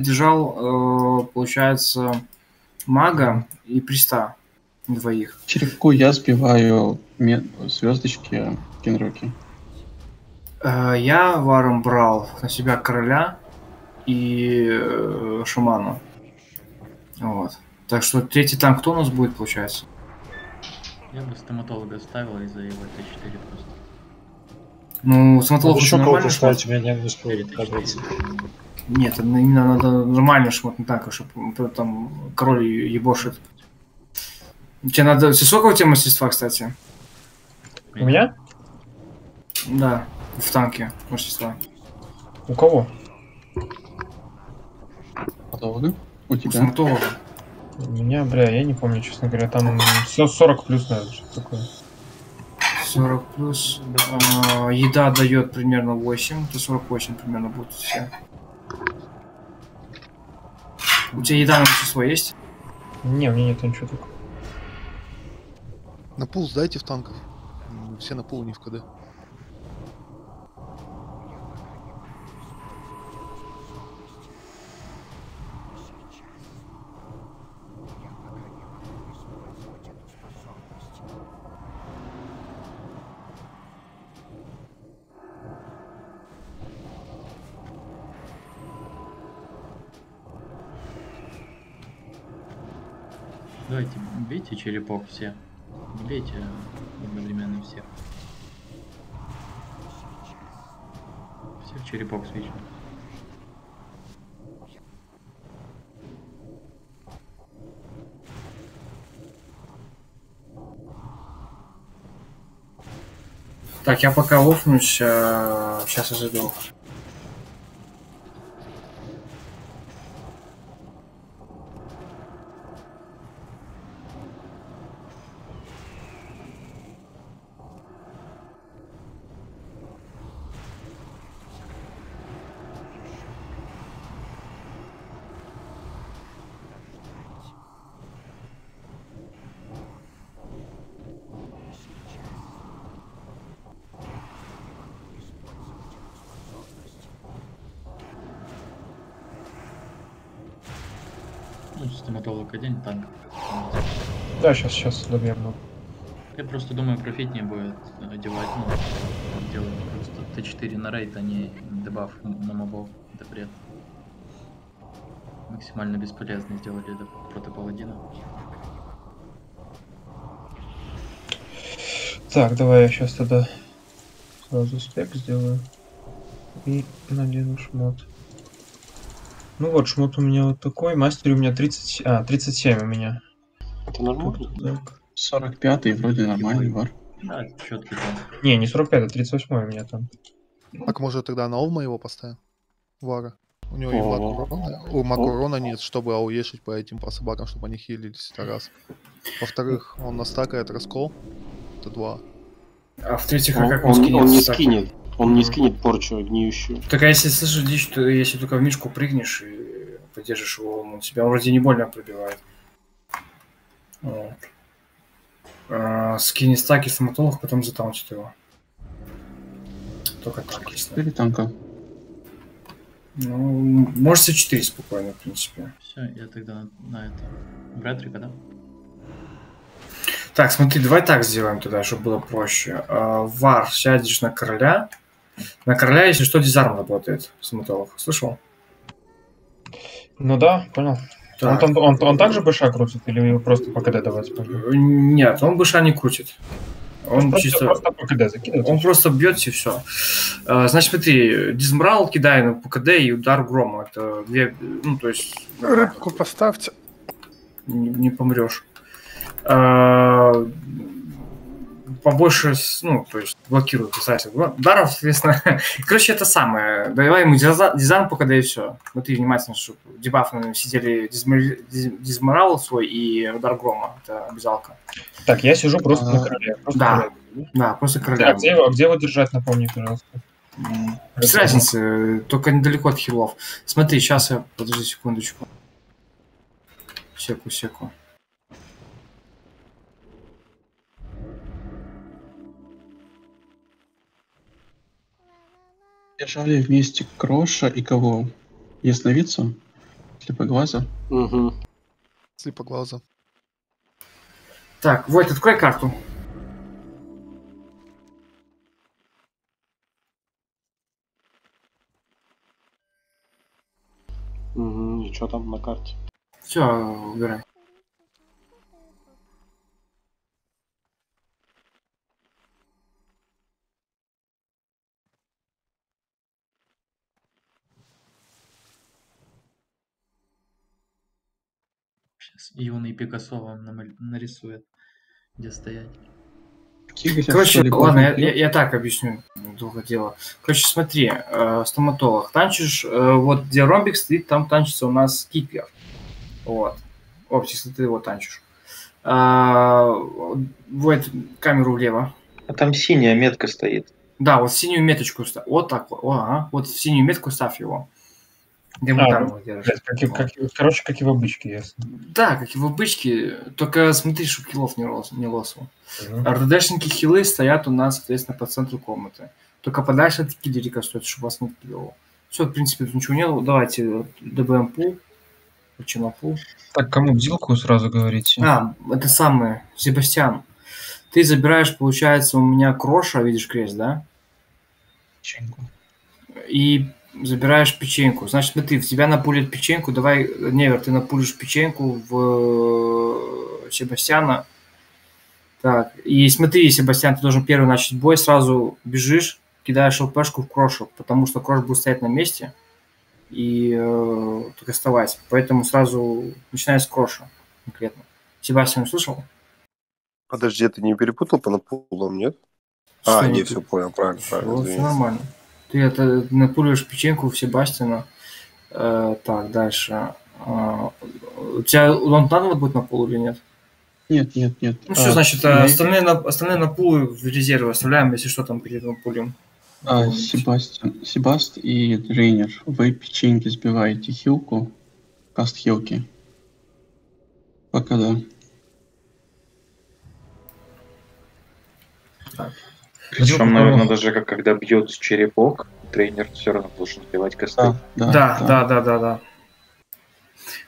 держал, э, получается, мага и приста двоих. Черепку я сбиваю звездочки Кенроки. Э, я варом брал на себя короля и э, шамана. Вот. Так что третий танк кто у нас будет, получается? Я бы стоматолога ставил из-за его Т4 просто. Ну, стоматолог еще нормально у меня не успеет добиться. Нет, именно надо нормально шмотный танк, чтобы там король ебошит. Тебе надо... Сколько у тебя мастерства, кстати? У меня? Да, в танке мастерства. У кого? Подолго? У У тебя? стоматолога. У меня, бля, я не помню, честно говоря, там все 40 плюс, наверное, что такое. 40 плюс. А, еда дает примерно 8. То 48 примерно будут все. У тебя еда на мастерство есть? Не, у меня нет ничего такого. На пул сдайте в танков. М, Все на пул, не в КД. Давайте, бейте черепок все. Не бейте одновременно всех. Всех черепок свечу. Так, я пока лопнусь, сейчас я зайду. Ну, стоматолог один танк. Да, сейчас, сейчас доверну. Я просто думаю, профитнее будет одевать, ну, так делать просто Т4 на рейд, а не дебаф на мобов. Это бред. Максимально бесполезно сделали это против паладина. Так, давай я сейчас тогда сразу спек сделаю. И надену шмот. Ну вот, шмот у меня вот такой. Мастер у меня 30... А, 37 у меня. Это нормально? Так. 45-й вроде нормальный вар. Да, четкий. Не, не 45, а 38 у меня там. Так может тогда на Овма его поставим? Вара. У него и. Макурона. У Макурона нет, чтобы ауешить по этим по собакам, чтобы они хилились. Это раз. Во-вторых, он настакает раскол. Это два. А в-третьих, а Он, как он, он- скинет? он не так? скинет. Он не скинет порчу гниющую. Так а если слышишь дичь, то если только в мишку прыгнешь и поддержишь его, он тебя вроде не больно пробивает. Вот. А, скинет стаки стоматолог, потом затаунтит его. Только так, если. Или танка. Ну, можете 4 спокойно, в принципе. Все, я тогда на, на это. Брэдрика, да? Так, смотри, давай так сделаем тогда, чтобы было проще. А, Вар, сядешь на короля. На короля, если что, дизарм работает, стоматолог. Слышал? Ну да, понял. Он, Так. там, он, он также быша крутит или его просто по КД давать? Нет, он быша не крутит. Он просто, чисто... просто по КД закидывает. Он просто бьет и все. Значит, смотри, дизмрал кидай на ПКД и удар грома. Это две, ну, то есть... Рыбку поставьте. Не, не помрешь. А, Побольше, ну, то есть блокирует писатель. Ударов, соответственно. Короче, это самое. Давай ему диза- дизайн ПКД и все. Смотри внимательно, чтобы дебафы сидели дизмор- диз- дизморал свой и удар грома. Это обязалка. Так, я сижу просто А, на короле. просто да. короле. Да, просто А короля. где, его- а где его держать, напомни, пожалуйста. Без разницы, только недалеко от хилов. Смотри, сейчас я... Подожди секундочку. Секу, секу. Держали вместе Кроша и кого? Ясновидца? Слепоглаза. Угу. Слепоглаза. Так, Войт, открой карту. Угу. И что там на карте? Все, убирай. Сейчас юный Пикассо вам нарисует, где стоять. Короче, ладно, я, я- я так объясню, долго дело. Короче, смотри, э, стоматолог, танчишь, э, вот где ромбик стоит, там танчится у нас киклер. Вот. Оптикс, ты его танчишь. А, вот камеру влево. А там синяя метка стоит. Да, вот синюю меточку ставь. Вот так вот. Ага. Вот в синюю метку ставь его. Где мы А, там ну. Блядь, как как короче, как и в обычке, ясно. Да, как и в обычке, только смотри, чтобы киллов не, рос, не лосил. Мгм. РДДшники хилы стоят у нас, соответственно, по центру комнаты. Только подальше от киллерика стоит, чтобы вас не киллило. Все, в принципе, тут ничего нет. Давайте ДБМ пул. Почему пул? Так, кому бдилку сразу говорите? А, это самое, Себастьян. Ты забираешь, получается, у меня кроша, видишь крест, да? Печеньку. И забираешь печеньку. Значит, смотри, в тебя напулит печеньку. Давай, Невер, ты напулишь печеньку в э, Себастьяна. Так, и смотри, Себастьян, ты должен первый начать бой, сразу бежишь, кидаешь ЛПшку в крошу, потому что крош будет стоять на месте и э, только вставать. Поэтому сразу начинай с кроша конкретно. Себастьян, услышал? Подожди, ты не перепутал по напулам, нет? Что А, не не, ты- все понял, правильно, правильно. Все нормально. Ты это напуливаешь печеньку в Себастьяна. Э, так, дальше. А, у тебя надо будет на пол или нет? Нет, нет, нет. Ну все, А, значит, а, остальные, на, остальные на пулы в резерве оставляем, если что там перед пулем. А, Себастьян, Себаст и Рейнер, вы печеньки сбиваете хилку, каст хилки. Пока да. Причем, наверное, даже как, когда бьет черепок, тренер все равно должен сбивать косты. Да, да, Да, да, да, да, да.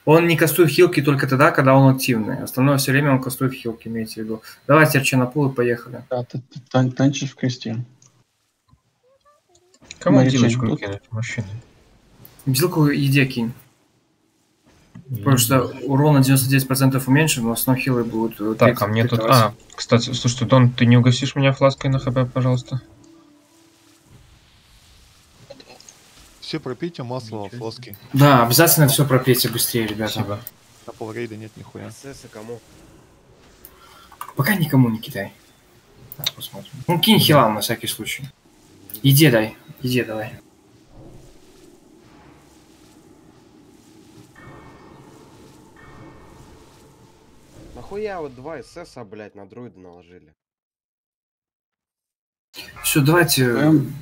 Он не кастует хилки только тогда, когда он активный. Остальное все время он кастует хилки, имейте в виду. Давайте Арчи на пул и поехали. Да, ты, ты тан- танчишь в кресте. Кому Джейн, кинуть, мужчины? Бзилку еде кинь. Потому что урон на 99% уменьшен, но основном хилы будут... э, Так, а мне тут... А, кстати, слушай, Дон, ты не угостишь меня флаской на хп, пожалуйста? Все пропейте масло, Ничего флоски. Да, обязательно все пропейте быстрее, ребята. Спасибо. На полрейда нет нихуя. СС кому? Пока никому не кидай. Так, посмотрим. Ну, кинь хилам на всякий случай. Иди дай, иди давай. Нахуя вот два ССа, блядь, на друида наложили? Все, давайте... Эм.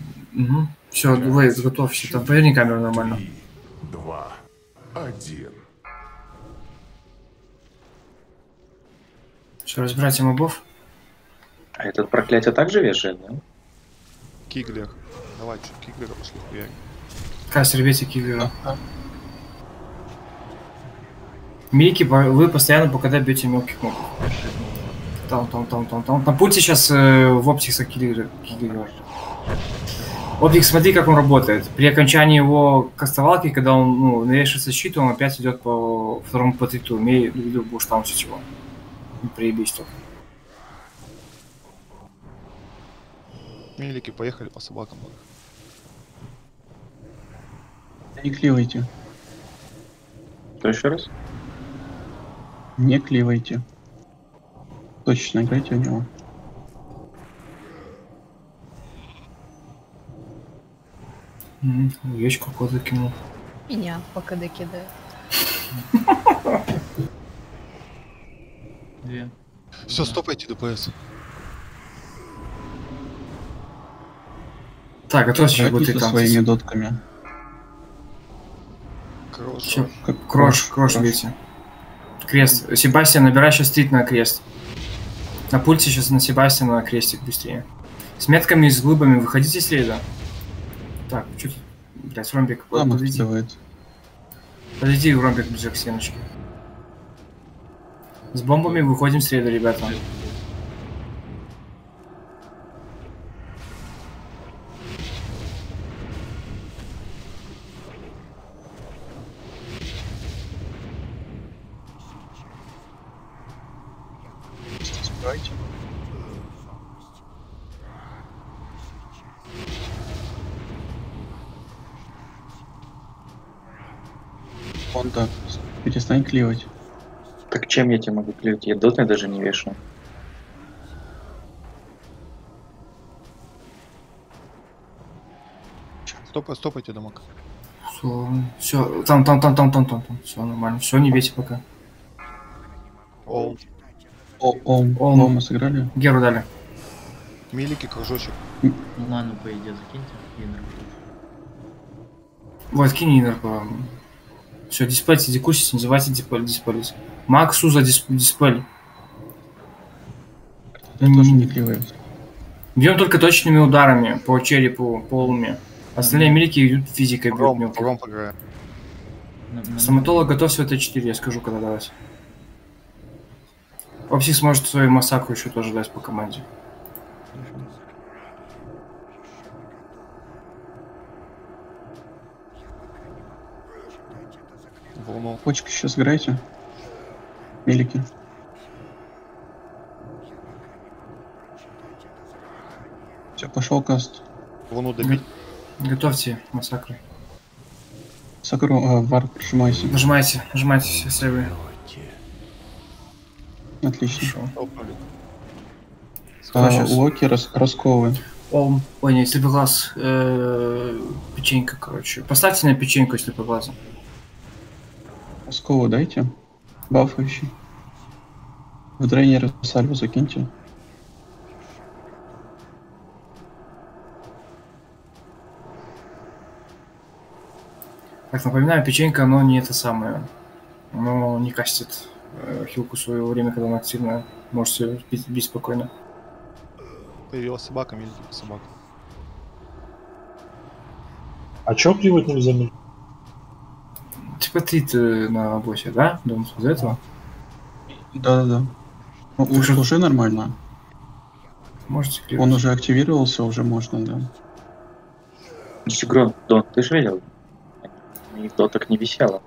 Все, вы готовься. Там поверни камеру нормально. Три, два, один. Все, разбирайте мобов. А этот проклятие также вешает, да? Киглер. Давай, что, Киглера пошли хуярить. Кастер, бейте кивера. Ага. Мики, вы постоянно пока бьете мелких мобов. Там, там, там, там, там. На пульте сейчас э, в оптикса киллер. Оптик, смотри, как он работает. При окончании его кастовалки, когда он ну, навешивается щит, он опять идет по второму по триту. Имей в виду, будешь таунсить его. Не приебись только. Мелики, поехали по собакам. Не кливайте. Что еще раз? Не кливайте. Точно играйте в него. Яичко какой-то кинул. Меня пока докидает. Две. Все, стопайте ДПС. Так, готовься, сейчас будет и там. своими дотками. Как Крош, крош бейте. Крест. Себастьян, набирай сейчас стрит на крест. На пульте сейчас на Себастьяна на крестик быстрее. С метками и с глыбами выходите с рейда. Так, тут? Блять, ромбик, Ламов подведи. кидывает. Подойди, Ромбик, ближе к стеночке. С бомбами выходим в среду, ребята. Забирайте. Он так, кливать. Так чем я тебе могу клеить? Я доты даже не вешаю. Стопай, стопайте, Дамок. Все, там, там, там, там, там, там, там. Все нормально. Все, не бейте пока. Ол. О, ом, Ом. ом, мы сыграли? Геру дали. Милики, кружочек. Ну, ману, по идее, закиньте. Инер. Вот, кинь инер Все, диспельте, дикусить, называйте диспель, диспелить. Максу за дисп, диспель. Я тоже не кливаю. Бьем только точными ударами по черепу, полуми. Остальные милики идут физикой бьют Ром, мелко. Ром играет. На- на- Стоматолог готовься в Т4, я скажу, когда давать. Опсик сможет свою массаку еще тоже дать по команде. Волну. Почки сейчас играйте. Мелики. Все, пошел каст. Волну добить. Готовьте массакры. Сакуру, э, вар, прижимайся. Нажимайте, нажимайте все слевые. Отлично. Стопнули. Кто А? Локи рас, расковы. Ом. Ой, нет, слепоглаз. Э, печенька, короче. Поставьте на печеньку слепоглаза. Расковы дайте. Бафающий. В дрейнер сальву закиньте. Так, напоминаю, печенька, оно не это самое. Оно не кастит э, хилку в свое время, когда она активная. Можете бить, бить спокойно. Появилась собака, милики, собака. А чё кливать нельзя? Ты на боссе, да? Дом из этого? Да-да-да. Ну, уже, уже нормально. Можете. Он уже активировался, уже можно, да. Сигрон, Дон, ты же видел? Никто так не висело.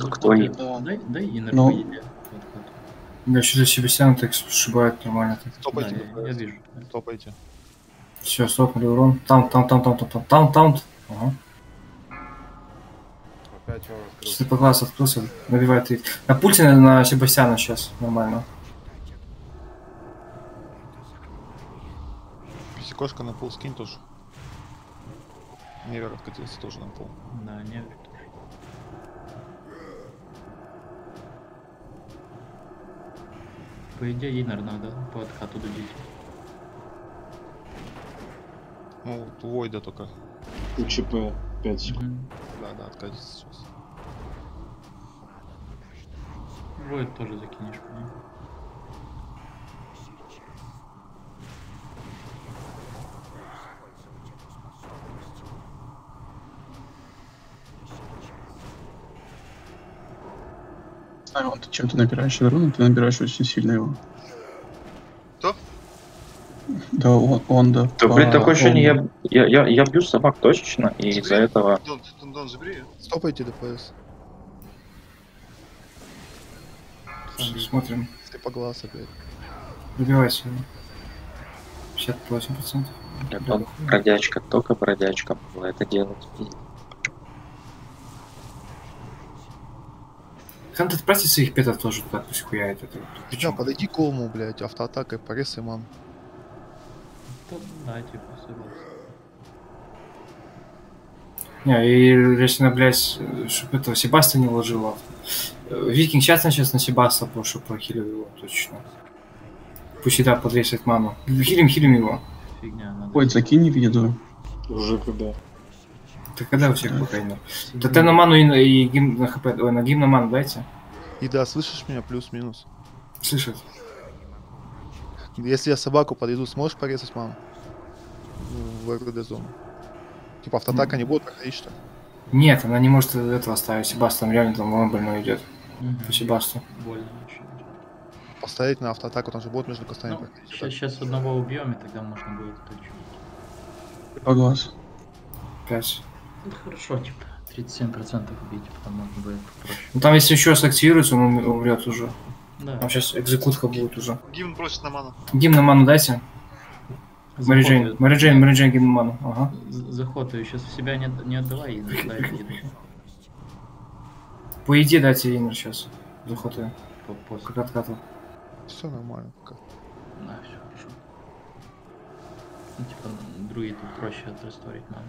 Только твои. Дай, дай инер, Ну. по идее. Вот, вот. Да, что-то Себастьян так сшибает нормально. Так. Стопайте, Да, я- я вижу. Стопайте. Все, стопнули урон. Там, там, там, там, там, там, там, там. Ага. Опять он открылся. Набивает и... На пульте на, на Себастьяна сейчас нормально. Псикошка на пол скинь тоже. Невер откатился тоже на пол. Да, не По идее, инер надо по откату дудить. Ну, вот Войда только. УЧП 5 секунд. Мгм. Да, да, откатится сейчас. Войд тоже закинешь, по нему. знаю, он чем ты набираешь но ты набираешь очень сильно его. Кто? Да, он, он да. Блин, по такое ощущение, я, я, я, я бью собак точечно, и из-за этого... Дон, Дон, Дон, забери. Стопайте ДПС. Смотрим. Слепоглаз опять. Добивайся. 58%. Я только бродячка, только бродячка могла это делать. И Хантер, отправьте своих петов тоже туда, пусть хуяет это. Причем подойди к Олму, блядь, автоатакой, порез ман. Да, да, типа, согласен. Не, и на, блядь, чтобы этого Себаста не ложила. Викинг сейчас сейчас на Себаста, потому что прохилил его, точно. Пусть еда подвесит ману. Хилим, хилим его. Фигня, надо. Ой, закинь в еду. Уже когда? Ты когда у всех пока не? Да ты на ману и, на- и гимн на хп, ой, на гимн на ману дайте. И да, слышишь меня, плюс-минус. Слышит. Если я собаку подойду, сможешь порезать ману? В РД зону. Типа автоатака не будет проходить, что ли? Нет, она не может этого оставить. Себаст там реально там он больной идет. Мгм. По Себасту. Больно очень. Поставить на автоатаку, там же будет между костами. Ну, проходить. сейчас, сейчас одного убьем, и тогда можно будет это чуть. По глаз. Пять. Ну, хорошо, типа, 37% убить, потом можно будет проще. Ну там если еще раз активируется, он ум- умрет уже. Да. Там сейчас экзекутка будет уже. Гимн бросит на ману. Гимн на ману дайте. Мэри Джейн, Мэри Джейн, Мэри Джейн, гимн на ману. Ага. Заход ее сейчас в себя не, не отдавай и. По идее дайте Инер сейчас. Заход ее. Как откатывал. Все нормально. пока. Да, все хорошо. Ну, типа, друид тут проще отресторить ману.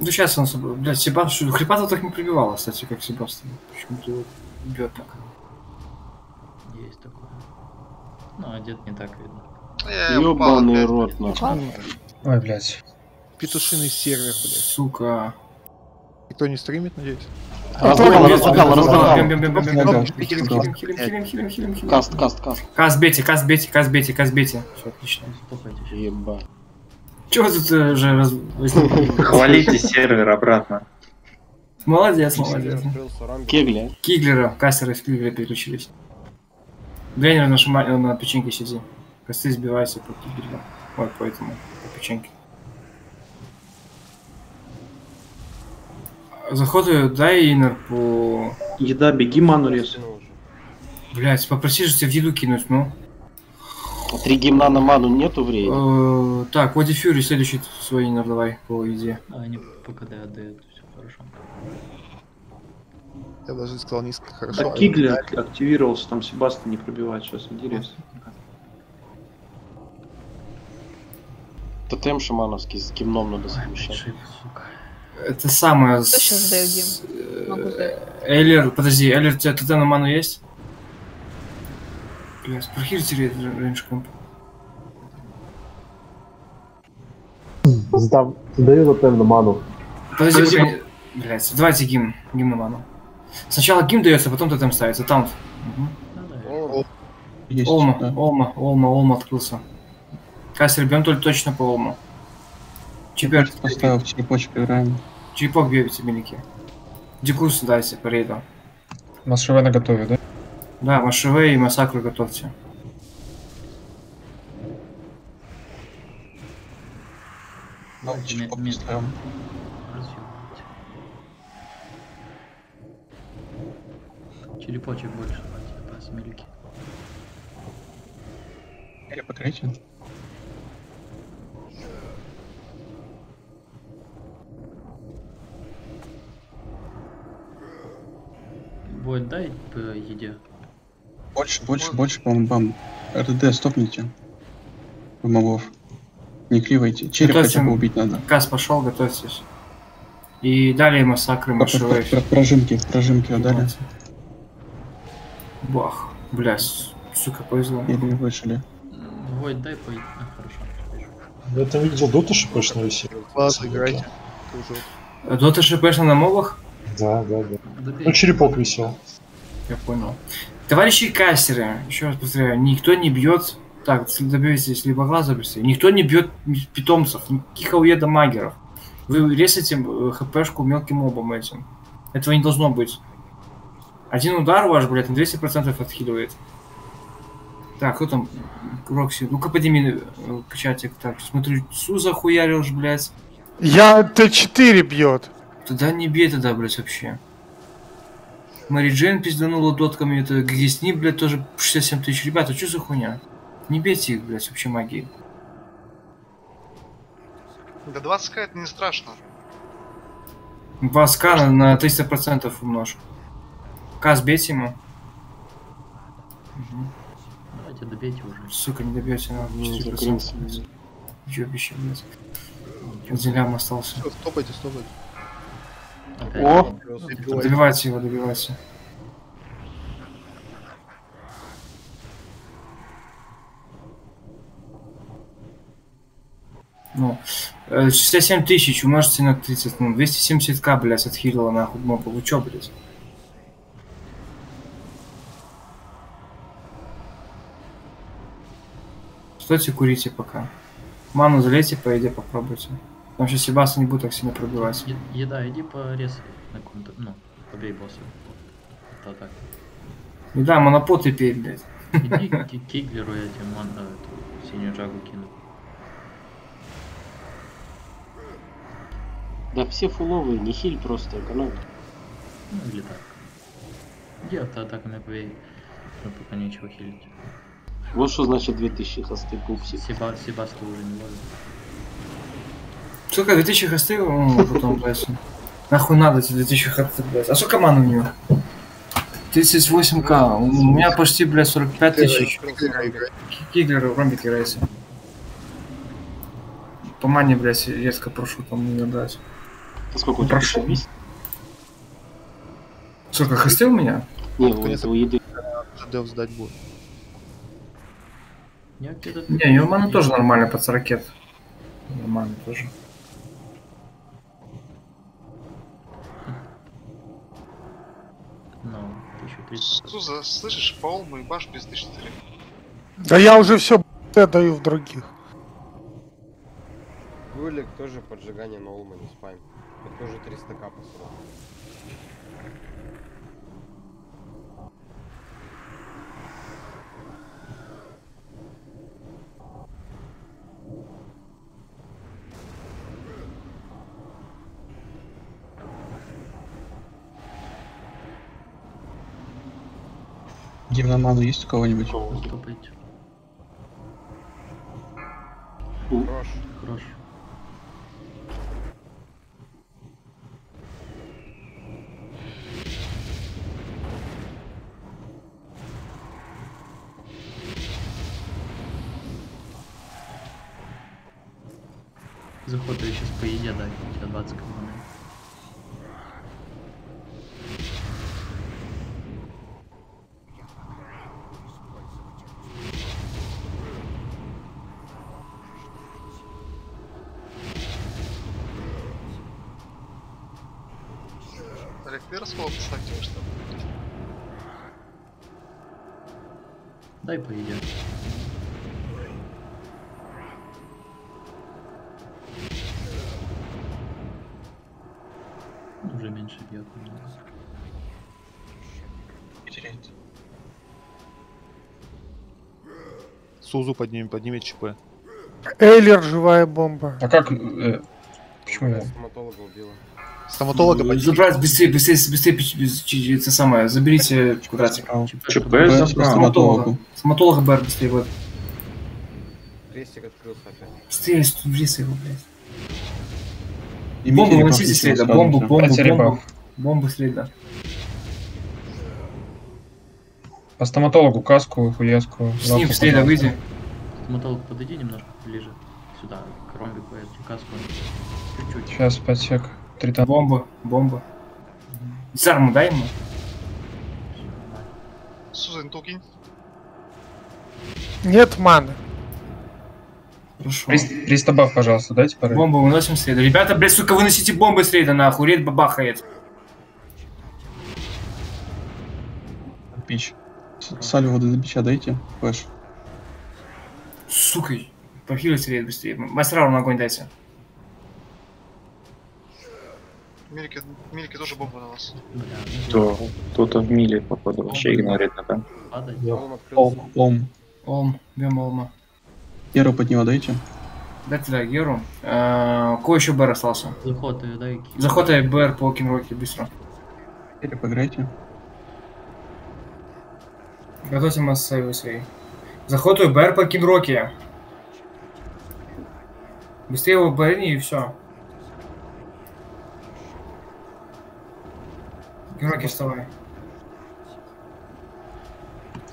Ну сейчас он, блядь, Себаст, что Хрипата так не прибивала, кстати, как Себаст. Почему-то его бьет так. Есть такое. Ну, одет не так видно. Э, Ёбаный рот, нахуй. Ой, блядь. Петушиный сервер, блядь. Сука. Никто не стримит, надеюсь? Хилим, хилим, хилим. Каст, каст, каст. Каст бейте, каст бейте, каст бейте, каст бейте. Все, отлично. Стопайте сейчас. Еба. Чего вы тут э, уже раз... Хвалите сервер обратно. Молодец, молодец. Кегля. Киглера, кастеры в Киглера переключились. Дренер на, шума... э, на печеньке сиди. Косты сбивайся по Киглеру. Ой, по этому, по печеньке. Заходу дай инер по... Еда, беги ману рез. Блять, попроси же тебя в еду кинуть, ну. Три гимна на ману нету времени. Э, так, Води Фьюри следующий свой инер давай по еде. А они по КД отдают, все хорошо. Я даже сказал низко, хорошо. Так, Кигля активировался, там Себаста не пробивает сейчас, рез. Тотем шамановский с гимном надо совмещать. Это самое... Кто щас сдает гимн? с- Могу э, сдать. Эйлер, подожди, Эйлер, у тебя ТТ на ману есть? Блять, прохилите рейндж комп. Сдам. Даю тотем на ману. Подожди, пока не- Блядь, давайте гимн. Гимн на ману. Сначала гимн дается, потом тотем ставится. Да. О, Есть, Олма, да. Олма, Олма, Олма открылся. Кастер, бьем только точно по Олму. Чипер, Поставил в черепочек играем. чипок бьете, велики. Дикус дайте по рейду. Масшеве на готове, да? Да, Машеве и Массакру готовьте. Ну, Черепочек больше давайте, по смелики. Или покрытие. Будет дай по еде. Больше, больше, больше, по-моему, бам. РД стопните. У мобов. Не кривайте. Череп Готовьте. хотя бы убить надо. Кас пошел, готовьтесь. И далее Массакры, Про- про- Машеве. про- Прожимки, прожимки отдали. Бах. Бля, сука, повезло. Или вышли. Войд дай по. А, хорошо. Я там видел доту шипэшную висит. Ладно, играйте. Дота ШПшна на мобах? Да, да, да. Добей. Ну, черепок висел. Я понял. Товарищи кастеры, еще раз повторяю, никто не бьет... Так, добьетесь либо глаза быстрее. Никто не бьет питомцев, никаких ауеда магеров. Вы резаете э, хпшку мелким мобом этим. Этого не должно быть. Один удар ваш, блядь, на 200% отхиливает. Так, кто там? Рокси. Ну-ка подними э, чатик. Так, смотрю, Су захуярил ж, блядь. Я Т4 бьет. Тогда не бей тогда, блядь, вообще. Мэри Джейн пизданула дотками, это Гесни, блядь, тоже 67 тысяч. Ребята, что за хуйня? Не бейте их, блядь, вообще магией. Да 20к это не страшно. 2 на, на 300% умножь. Каз бейте ему. Давайте добейте уже. Сука, не добьете Ну, 4%. закрылся. блядь. Ёбище, блядь. Один лям остался. Всё, стопайте, стопайте. Опять. О! Добивайте его, добивайте. Ну, э, 67 тысяч умножьте на 30, ну, 270к, блядь, отхилила нахуй моба. Вы чё, блядь? Стойте, курите пока. Ману залейте, по еде попробуйте. Потому что Себаса не будет так сильно пробивать. Е- Еда, иди по рез на каком-то, ну, побей босса. Это так. Не да, монопот и пей, блядь. Иди к Ки- Киглеру я тебе ман, эту синюю джагу кину. Да все фуловые, не хиль просто, экономь. Ну или так. Иди авто атаками побей. Ну, пока нечего хилить. Вот что значит 2000 хосты пупсик. Себа, Себаста уже не может. Сколько, 2000 хосты? О, потом, блядь. Нахуй надо эти 2000 хосты, блядь. А сколько ман у него? 38к. У меня почти, блядь, 45 тысяч. Киглер в ромбик играется. По мане, блядь, резко прошу там не дать. А сколько у тебя Прошу. Сколько, хосты у меня? Не, у этого еды. Дев сдать будет. Я где-то... Не, у него мана тоже нормально под 40. Нормально тоже. Ну, 1300. Суза, слышишь, Паул, мой баш без 1004. Да я уже все отдаю в других. Гулик тоже поджигание на Улма не спайм. Это тоже 300 к посылал. Гимноману есть у кого-нибудь? Хорош. Хорош. Заход я сейчас по еде дай, у тебя 20 команд. Олег, ты раскол поставьте, что ли? Дай по еде. Уже меньше бьет. Сузу поднимем, поднимет ЧП. Эйлер, живая бомба. А как... э, почему его? Стоматолога убила. Стоматолога поднимет. Забрать быстрее, быстрее, быстрее, чи- это самое, заберите квадратик. ЧП Б- забрал. Стоматолога. Стоматолога БР быстрее, вот. Крестик открылся опять. Быстрее, ст- врез его, блядь. И Бомбу выносите несет бомбу, бомбу, бомбу. Бомбу среда. По стоматологу каску, хуяску. С ним подал. выйди. Стоматолог, подойди немножко ближе. Сюда, к ромбику, эту каску. Чуть-чуть. Сейчас подсек. Три там. Бомба, бомба. Зарму дай ему. Суза, интул кинь. Нет маны. Хорошо. Прист- Пристабав, пожалуйста, дайте пару. Бомбу выносим среда. Ребята, блядь, сука, выносите бомбы среда, нахуй. Рейд бабахает. Пич. Салю воды до бича дайте. Флэш. Сука. Похилить рейд быстрее. Мастерару на огонь дайте. Милики, Милики тоже бомба на вас. Бля, ну То кто-то в миле, походу, вообще игнорит открылся. Ом. Ом. Олм, бьем Олма. Еру под него дайте. Дайте да, Геру. Э, Кое еще БР остался? Заход ее дай. ки- Заход и БР по Кинроке быстро. Еру поиграйте. Готовьте массовые свои. И БР по Кинроке. Быстрее его барини и все. Кинроки, вставай.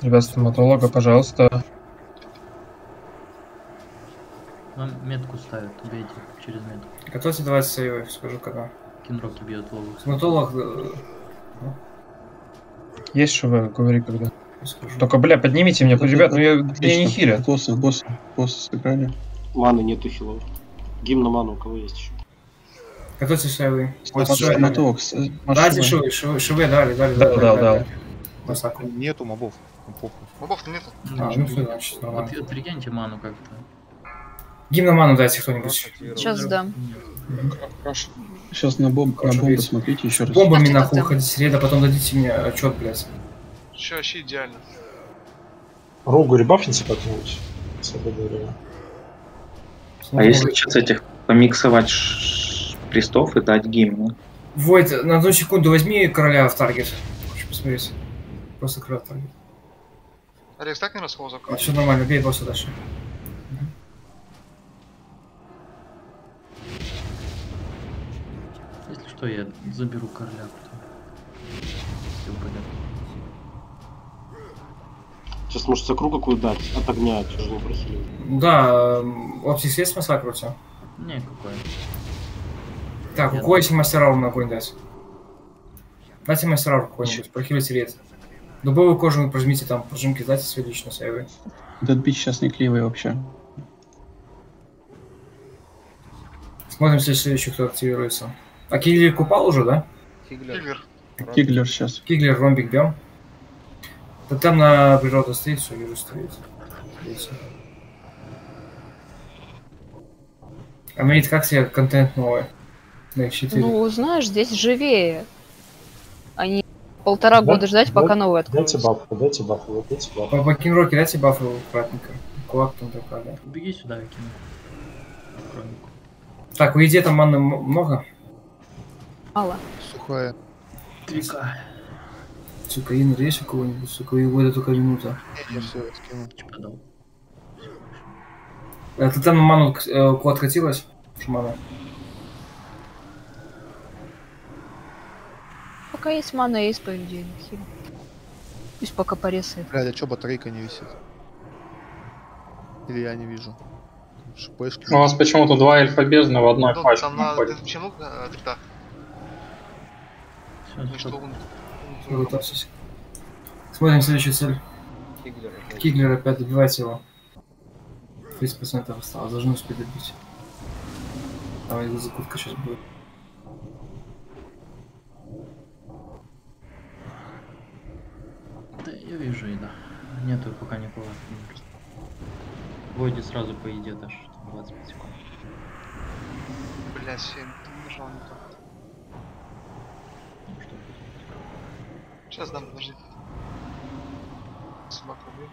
Ребят, стоматолога, пожалуйста. Вам метку ставят, убейте через метку. Готовьте давать сейвы, скажу когда. Кинроки бьет лову. Стоматолог, Есть ШВ, говори когда. Скажу. Только, бля, поднимите меня, ребят, ну я, меня не хилят. Боссы, боссы, боссы сыграли. Маны нету хилов. Гимн на ману у кого есть еще? Готовьте Дайте машина. шивы, шивы, шивы, дали, дали, Дал, дали, дал, дали, дал. дали. Масаку. Нету мобов. Ну. Мобов-то нету. А, ну все, значит, нормально. Прикиньте ману как-то. Гимноману дайте кто-нибудь. Сейчас дам. Хорошо. Сейчас на, бомб, на бомбу смотрите еще раз. Бомбами нахуй тотем. уходите среда, потом дадите мне отчет, блядь. Все, вообще идеально. Рогу ребафните как-нибудь. А если сейчас этих помиксовать ш- пристов и дать гимн? Войд, на одну секунду возьми короля в таргет. Хочу посмотреть. Просто короля в таргет. Алекс, так не раскол закон? А, все нормально, бей босса дальше. Если что, я заберу короля потом. Если упадет. Сейчас может сокру какую дать от огня тяжело прохилить. Да, эм, оптик есть смысла крутя? Не, какой. Так, у кого есть мастера на огонь дать? Дайте мастера какой-нибудь, прохилите ред. Дубовую кожу вы прожмите там, прожимки дайте свои лично сейвы. Этот бич сейчас не кливый вообще. Смотрим, если следующий кто активируется. А Киглер купал уже, да? Киглер. Киглер сейчас. Киглер, ромбик бьем. Да там на природу стоит, все, вижу, стоит. Видите. А Мрит, как себе контент новый? На X4. Ну, знаешь, здесь живее. А не полтора Да- года ждать, пока да- новый Дайте откроется. бафы, дайте бафы, вот дайте бафы. По Бакинроке дайте бафы аккуратненько. Кулак там такая, да. Беги сюда. Хронику. Так, у еде там манны много? Мало. Сухая. Трика. Сука, Инр, есть у кого-нибудь? Сука, его это только минута. Я все скинул. Типа дал. А ты там на ману э, куда откатилась? Шмана. Пока есть мана, есть поведение. хил. Пусть пока порезает. Блядь, а чё батарейка не висит? Или я не вижу? Шпешки. У вас почему-то два эльфа бездны в одной Ну, пачке там. Ты почему э? Всё, Ну что, он... Готовьтесь. Смотрим следующую цель. Киглер. опять. Киглер опять добивайте его. 30% осталось, должны успеть добить. Давай, закутка сейчас будет. Да, я вижу, и да. Нету пока никого. Войди сразу по еде даже 25 секунд. Блядь, я нажал не то. Ну, что будет? Сейчас дам, подожди. Собака убью.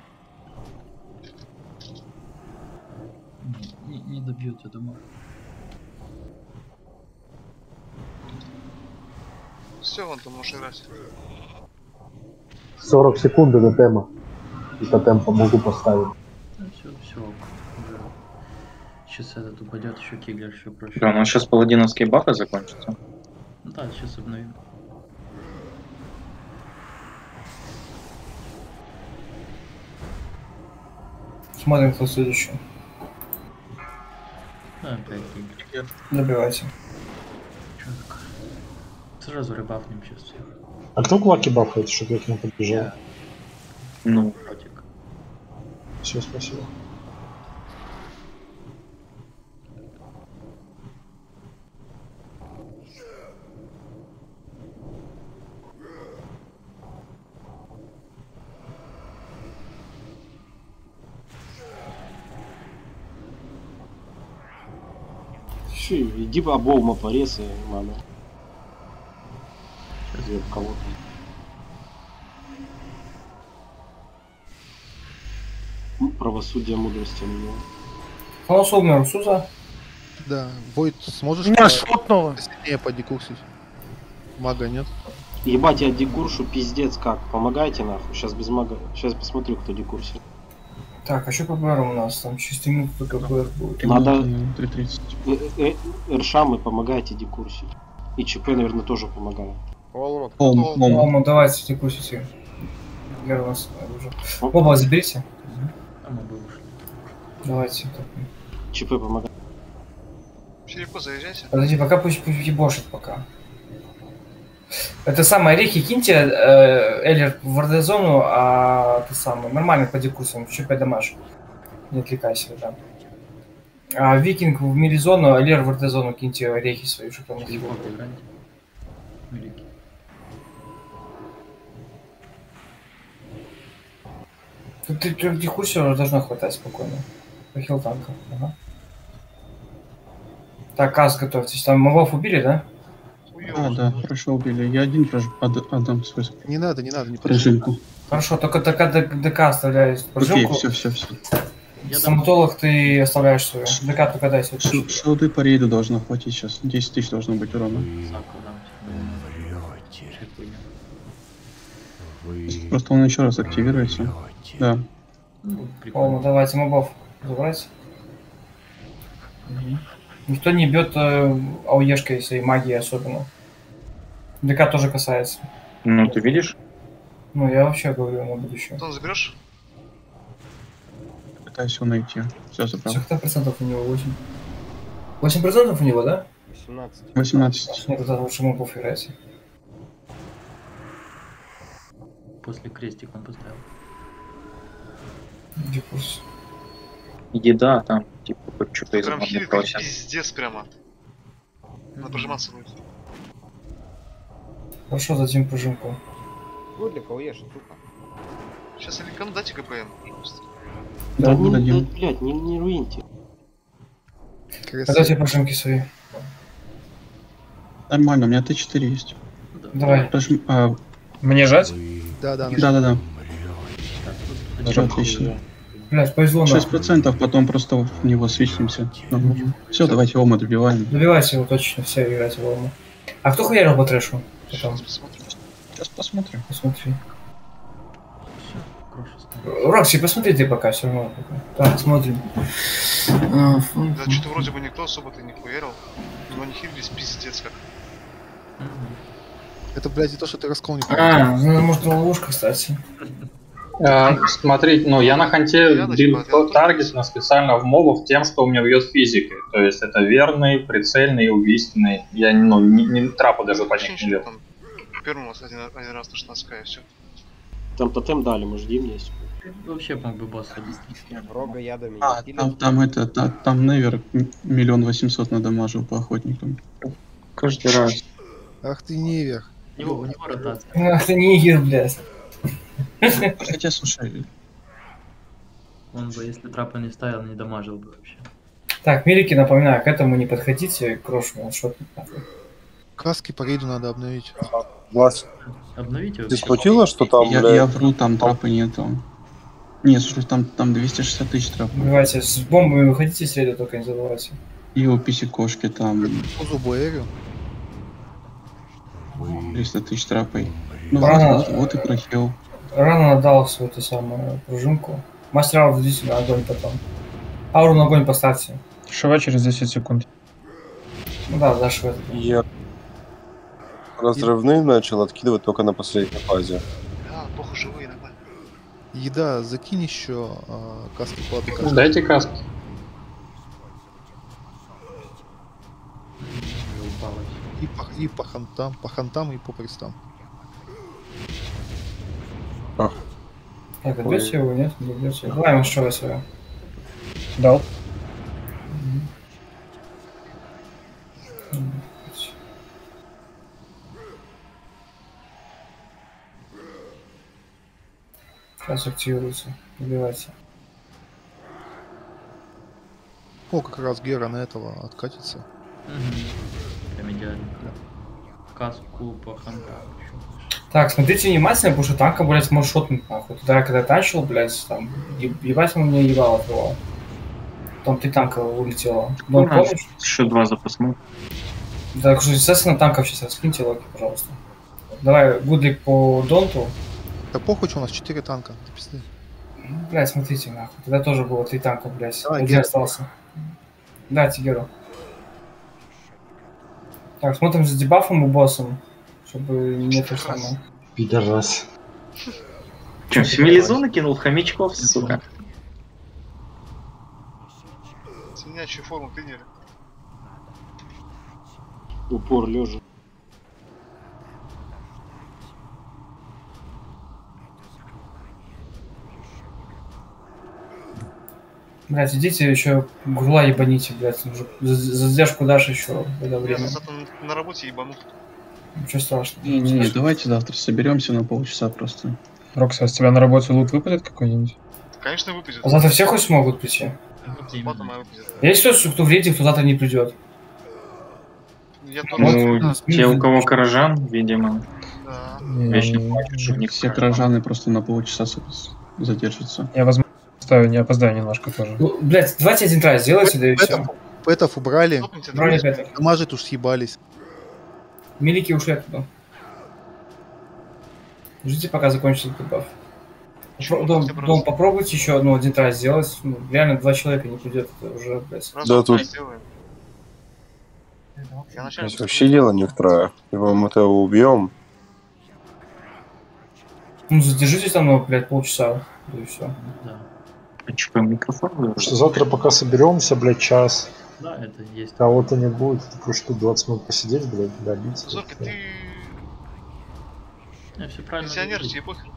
Не, не, добьют, я думаю. Все, вон ты можешь играть. 40 секунд до тотема. И тотем помогу поставить. Ну все, все. Уже. Сейчас этот упадет, еще киглер, еще проще. Бля, ну сейчас паладиновские бафы закончатся. Ну да, сейчас обновим. Смотрим, кто следующий. Да, опять киглер. Добивайте. Чётко. Сразу рыбафнем сейчас всех. А кто кулаки бафает, чтобы я к нему подбежал? Ну, Протик. Все, спасибо. Иди по обоума порез и мана. Где кого-то. Ну, Правосудие мудрости у него. Хаос умер, Суза. Да. Войт, сможешь Меня шотнуло. посильнее подекурсить? Мага нет? Ебать, я декуршу пиздец как. Помогайте нахуй. Сейчас без мага. Сейчас посмотрю, кто декурсит. Так, а что по БР у нас? Там через минуту только БР будет. Надо- Минуты, 3.30. Э, э, Эршамы помогайте декурсить. И ЧП, наверное, тоже помогает. Олма. Мама, давайте текусите. Я вас уже. Оба заберите. Давайте. ЧП помогает. Черепо заезжайте. Подожди, пока пусть, пусть ебошит пока. Это самое, орехи киньте, э, Эллер в РД-зону, а ты самый, нормально по дикусам, еще 5 дамаж. Не отвлекайся, да. А Викинг в мили-зону, а Эллер в РД-зону киньте орехи свои, чтобы там не было. Тут ты трех дикусов должно хватать спокойно. По хил танка. Ага. Так, Кас, готовьтесь. Там мобов убили, да? А, да, хорошо убили. Я один прож... от- отдам свой Не надо, не надо, не прожимку. Хорошо, только ДК, ДК оставляешь Окей, пружинку. все, все, все. Стоматолог ты оставляешь свою. ДК только дай свою. Ш- Шилды по рейду должно хватить сейчас. 10 тысяч должно быть урона. Просто он еще раз активируется. Да. О, давайте мобов забрать. Никто не бьет э, ауешкой своей магии особенно. ДК тоже касается. Ну, ты видишь? Ну, я вообще говорю на будущее. Антон, заберешь? Пытаюсь его найти. Все забрал. Сколько процентов у него? 8? 8 процентов у него, да? 18. 18. Нет, тогда лучше мобов играйте. После крестик он поставил. Иди в курс. Еда там, типа, что-то из Прям хилит пиздец прямо. Надо прожиматься будет. Хорошо, дадим пружинку. Ну, для КОЕши, сука. Сейчас Аликан дайте ГПМ, пожалуйста. Да, не, дадим. да, блядь, не, не руиньте. Дайте пружинки свои. Нормально, у меня Т4 есть. Давай. Прожим- а, Мне жать? Да, да. да, да, да. Всё, отлично. Блять, повезло нам. 6% потом просто в него свистнемся. Все, давайте Ома добиваем. Добивайте его точно, все играть в Лому. А кто хуярил по трэшу? Потом. Сейчас посмотрим. Посмотри. Рокси, посмотри ты пока все равно. Так, смотрим. А, Да, что-то вроде бы никто особо-то не хуярил. Но они хилились пиздец как. Это, блядь, и то, что ты раскол не А, ну, может, ловушка, кстати. Э, Смотрите, ну я на ханте бил таргет на специально в мобов тем, что у меня бьет физикой. То есть это верный, прицельный и убийственный. Я ну, не, не трапа даже по ним не лет. Первому раз один, один раз на 16 и все. Там тотем дали, мы ждем есть. Вообще мог бы босса Рога ядами А, там, там это, та- там Невер миллион восемьсот надамажил по охотникам. Каждый раз. Ах ты невер. У него, у него ротация. Ах ты не игр, блядь. Хотя, слушай, Он бы, если трапа не ставил, не дамажил бы вообще. Так, мирики, напоминаю, к этому не подходите, крошу, он шот. Каски по рейду надо обновить. Влас, Обновите ты смутило, что там, я, я вру, там трапа нету. Не, слушай, там, там 260 тысяч трап. Убивайте, с бомбами выходите с рейда, только не забывайте. И у писи-кошки там Позу Буэрю. 300 тысяч трапой. Ну Ага. вот, вот, вот и прохил. Рано надал свою эту самую пружинку. Мастер ауру дадите на огонь потом. Ауру на огонь поставьте. Шива через 10 секунд. Ну да, в это. я разрывные начал откидывать только на последней фазе. А, похуй, живые нормально. Еда, закинь еще а, каски платы. каски. Дайте каски. И по, и по хантам, по хантам и по престам. Так, отбьете его, нет? Не отбьете. Давай ему что свое. Дал. Сейчас активируется. Убивайте. О, как раз Гера на этого откатится. Прям идеально. Каску по хантам. Так, смотрите внимательно, потому что танка, блядь, может шотнуть нахуй. Тогда, когда танчил, блядь, там, еб- ебать он мне ебало открывал. Там ты танка улетела. Ну, Ну, помнишь? Еще два запасных. Так что, естественно, танков сейчас раскиньте, Локи, пожалуйста. Давай, гудлик по Донту. Да похуй, что у нас 4 танка. Ты пизды. Блядь, смотрите, нахуй. Тогда тоже было три танка, блядь. Давай, Один Гера. остался. Да, Тигеру. Так, смотрим за дебафом и боссом. Чтобы не то самое. Пидорас. Че, в смелизоны кинул хомячков, сука? Свинячью форму приняли. Упор лежа. Блядь, идите еще гурла ебаните, блядь. Уже за, за задержку дашь еще в это Я время. завтра на работе ебанут. Ничего страшного. Не-не-не, давайте завтра соберемся на полчаса просто. Рокс, а с тебя на работе лут выпадет какой-нибудь? Конечно, выпадет. А завтра все хоть смогут прийти? Потом я выпадет. Есть кто, кто в рейде, кто завтра не придет? Я тоже Ну, те, у кого каражан, видимо, Не, не, плачут, что у них все каражаны просто на полчаса задержатся. Я, возможно, ставлю, не опоздаю немножко тоже. Ну, блядь, давайте один трай сделайте, да и все. Пэтов, убрали. Брали пэтов. Дамажит уж съебались. Милики ушли оттуда. Ждите, пока закончится этот баф. Дом, дом, попробуйте еще одну один трай сделать. Ну, реально два человека не придет, это уже, блядь. Да, тут здесь вообще дело не в трое. Его мы этого убьем. Ну, задержитесь там, ну, блядь, полчаса, да и все. Да. А что, микрофон что завтра пока соберемся, блядь, час. Да, это есть. Кого-то не будет, такой что 20 минут посидеть, блядь, добиться. Зорка, ты Не, все правильно. пенсионер, тебе похер.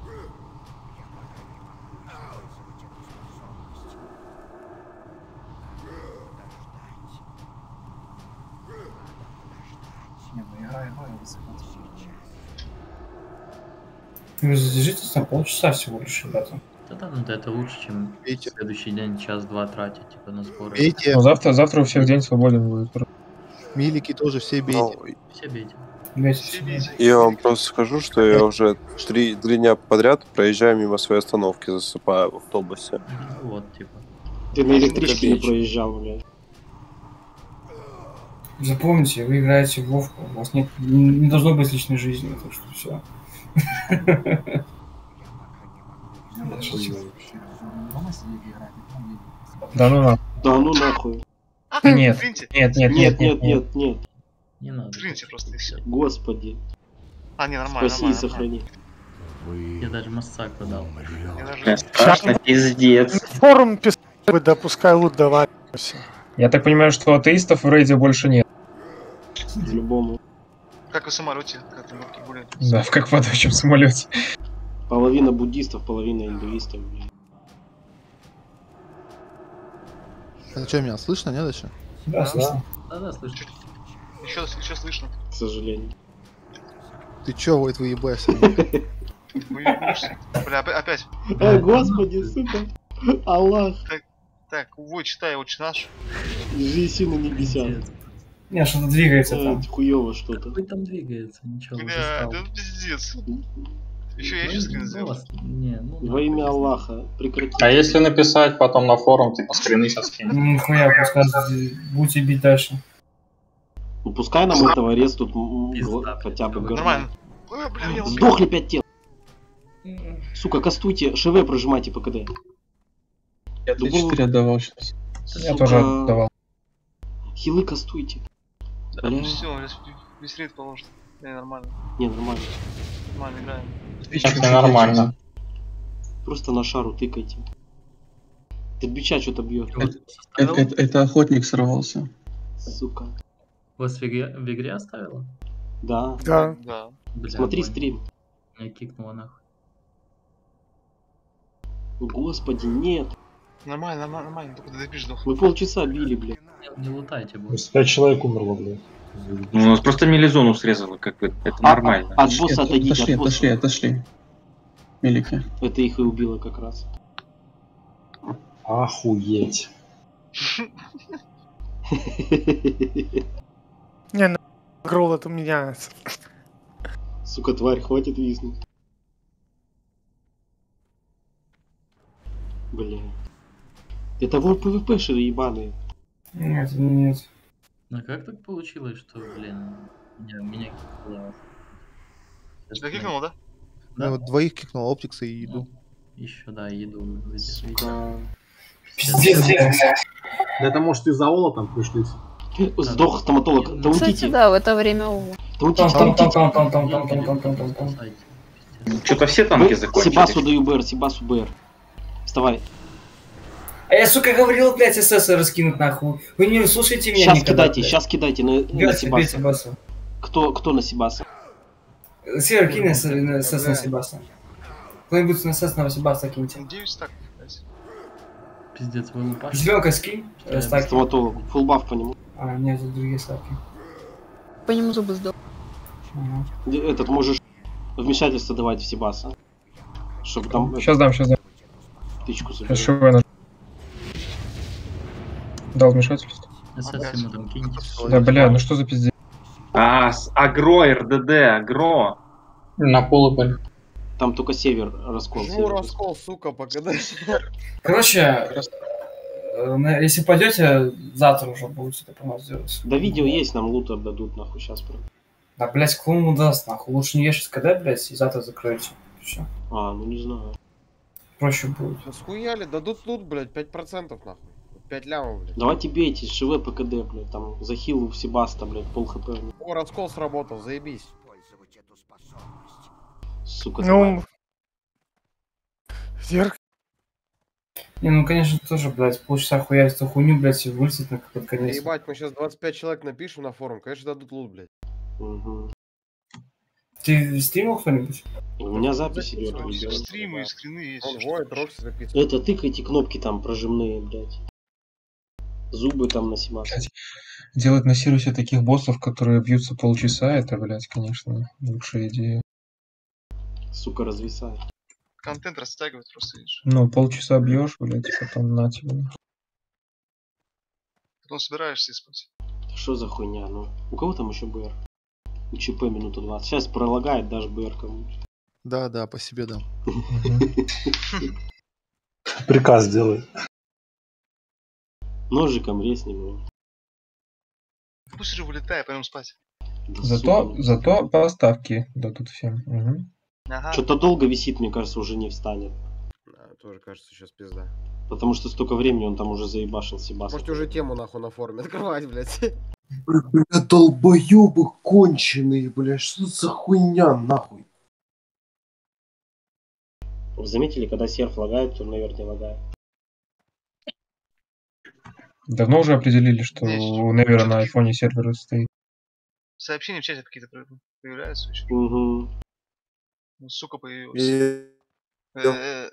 Ну, задержитесь там полчаса всего лишь, ребята. Да, да, ну да, это лучше, чем следующий день час-два тратить, типа, на сборы. Бейте. Ну, завтра, завтра у всех день свободен будет. Милики тоже все бейте. Все бейте. Я вам просто скажу, что я уже три, три дня подряд проезжаю мимо своей остановки, засыпаю в автобусе. Ну вот, типа. Ты на электричке не проезжал, блядь. Запомните, вы играете в Вовку, у вас нет, не должно быть личной жизни, так что все. Да ну на. Да ну нахуй. Нет, Триньте. нет, нет, Нет, нет, нет, нет, нет. Не надо. Триньте просто и все. Господи. А, не, нормально, Спаси и нормально. сохрани. Я даже массаку дал. Даже... Страшно, пиздец. Форум писать бы, да пускай лут давай. Я так понимаю, что атеистов в рейде больше нет. По-любому. Как в самолете, как гуляют. Да, в как в падающем самолете. Половина буддистов, половина индуистов. Это что, меня слышно, нет еще? Да, слышно. Да, да, слышно. Еще, еще слышно. К сожалению. Ты чё, Войт, выебаешься? Выебнешься. Бля, опя- опять. Ой, господи, сука. Аллах. Так, так, вот читай, очень наш. Жизнь на небесах. Не, что-то двигается там. Э, Хуёво что-то. Какой там двигается, ничего уже Бля, да пиздец. Еще я сейчас скрин сделал. Не, ну, Во имя Аллаха, прекрати. А если написать потом на форум, типа скрины сейчас скинь? Ну, Нихуя, пускай будете бить дальше. Ну пускай нам этого арест тут хотя бы. Нормально. Сдохли пять тел. Сука, кастуйте, ШВ прожимайте по КД. Я Дубовый- 4 отдавал сейчас. Я Сука. тоже отдавал. Хилы кастуйте. Да, ну все, весь, весь рейд положит. Не, нормально. Не, нормально. Нормально играем. Это нормально. Просто на шару тыкайте. Ты бича что-то бьет. Это, это- это охотник сорвался. Сука. Вас в игре, в игре оставила? Да. Да. Да. Бля, Смотри Вань, стрим. Меня кикнуло нахуй. Господи, нет. Нормально, нормально, нормально. Только добежишь до Мы полчаса били, бля. Не, не лутайте, есть пять человек умерло, блядь. Ну, у нас просто милизону срезало, как бы, это А- нормально. От босса Отошли, отойдите, отошли, от босса. отошли, отошли. Милики. Это их и убило как раз. Охуеть. Не, на грол это меняется. Сука, тварь, хватит виснуть. Бля. Это вор ПВПшеры ебаные. Нет, нет. Ну как так получилось, что, блин, я, меня кикнуло? Тебя кикнул, да? Да. Я вот двоих кикнул, оптикса и еду. Еще, да, еду. Пиздец, Да это может из-за Ола там пришлись. Сдох стоматолог, да Кстати, да, в это время Ола. Что-то все танки закончились. Себасу даю БР, Себасу БР. Вставай. А я, сука, говорил, блядь, СС раскинуть нахуй. Вы не слушайте меня Сейчас никогда, кидайте, блядь. сейчас кидайте на, на Бейте, бейте Сибаса. Кто, кто на Сибаса? Север, кинь СС на СС на Себаса. Кто-нибудь на СС на Себаса киньте. 9 стак. блядь. Пиздец, вы лупашите. Зеленка скинь. э, стаки. Стоматолог. Фулбаф по нему. А, нет, это другие стаки. По нему зубы сдох. Ага. Этот можешь вмешательство давать в Сибаса. Чтобы там Сейчас дам, сейчас дам. тычку нажал. Дал вмешательство. СС ему там киньте. Да, бля, ну что за пиздец? А, с агро, РДД, агро. На полуполе. Там только север раскол. Жму север. раскол, сука, пока Короче, э, на- если пойдете, завтра уже будете это по нас делать. Да видео есть, нам лут отдадут, нахуй, сейчас прям. Да, блядь, ему даст, нахуй? Лучше не ешать КД, блядь, и завтра закроете. Все. А, ну не знаю. Проще будет. Схуяли, дадут лут, блядь, 5% нахуй. 5 лямов, блядь. Давайте бейте, ШВ, ПКД, блядь, там захил у Себаста, блядь, пол хп. О, раскол сработал, заебись. Сука, Ну, зерк... Не, ну, конечно, тоже, блядь, полчаса хуярить эту хуйню, блядь, и вылететь на под конец. ебать, мы сейчас 25 человек напишем на форум, конечно, дадут лут, блядь. Ты стримил кто-нибудь? У меня запись идет. Стримы и скрины есть. Он воет, что Рокси записывает. Это тыкайте кнопки там прожимные, блядь. Зубы там на Себаста. Делать на Сирусе таких боссов, которые бьются полчаса, это, блядь, конечно, лучшая идея. Сука, развисает. Контент растягивать просто, видишь. Ну, полчаса бьешь, блядь, и потом на тебе. Потом собираешься и спать. Что за хуйня, ну? У кого там еще БР? У ЧП минута 20. Сейчас пролагает даже БР кому-нибудь. Да, да, по себе дам. Приказ делай. Ножиком резнем его. Пусть уже вылетает, пойдем спать. Зато, зато поставки дадут всем. Мгм. Ага. Что-то долго висит, мне кажется, уже не встанет. Да, тоже кажется, сейчас пизда. Потому что столько времени он там уже заебашил Себаста. Можете уже тему нахуй на форуме открывать, блядь. Бля, долбоебы конченые, бля, что за хуйня, нахуй? Вы заметили, когда серф лагает, то наверное лагает. Давно уже определили, что у Невера на айфоне сервер стоит. Сообщения в чате какие-то появляются еще. Угу. Ну, сука, появилась. Э,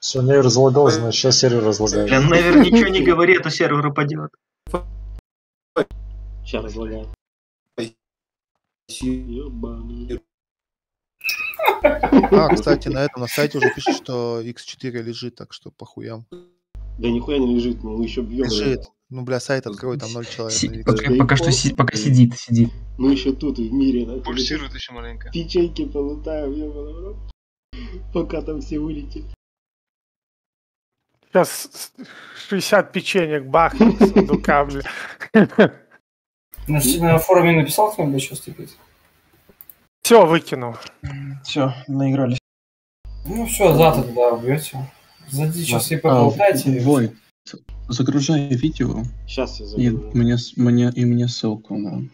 Все, Невер разлагал, значит, сейчас сервер разлагает. Бля, Невер ничего не говори, а то сервер упадет. Сейчас разлагает. А, кстати, на этом на сайте уже пишут, что X4 лежит, так что похуям. Да нихуя не лежит, мы еще бьем. Лежит. Ну, бля, сайт открой, там 0 человек. Си- пока- X4. пока что си- пока сидит, сидит. Мы еще тут, в мире. да, Пульсирует еще маленько. Печеньки полутаем, ёбаный в рот. Пока там все вылетит. Сейчас 60 печенек бахнет с сундука, бля. Ну, что, на форуме написал кто-нибудь еще ступить? Все, выкинул. Все, наигрались. Ну, все, завтра тогда убьете. Зайди сейчас и А, поболтайте. и Вой, загружай видео Сейчас я и загружу. мне, с- мне, и мне ссылку на